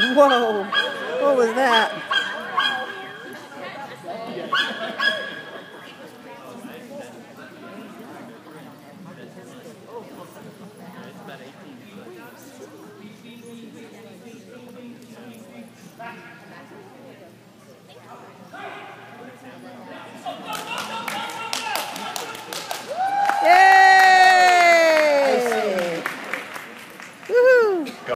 Whoa. What was that?